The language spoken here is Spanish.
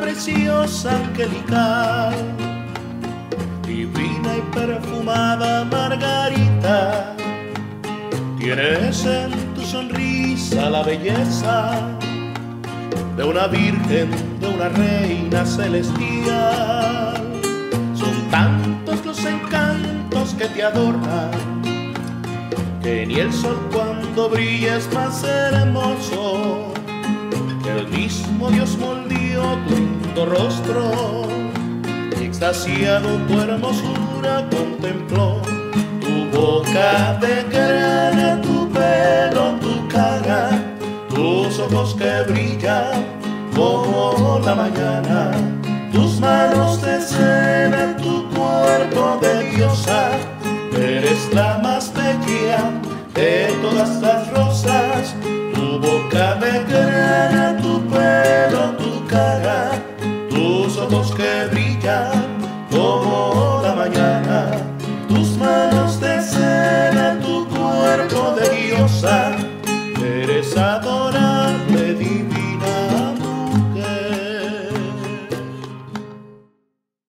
preciosa angelical, divina y perfumada Margarita, tienes en tu sonrisa la belleza de una virgen, de una reina celestial. Son tantos los encantos que te adornan, que ni el sol cuando brilla es más hermoso mismo Dios moldeó tu lindo rostro. Extasiado tu hermosura contempló tu boca de grana, tu pelo, tu cara, tus ojos que brillan como la mañana, tus manos de seda, tu cuerpo de diosa, eres la más bella de todas las rosas tus manos de seda, tu cuerpo de diosa, eres adorada